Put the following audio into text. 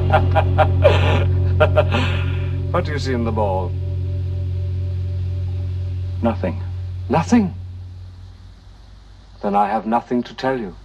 what do you see in the ball? Nothing. Nothing. Then I have nothing to tell you.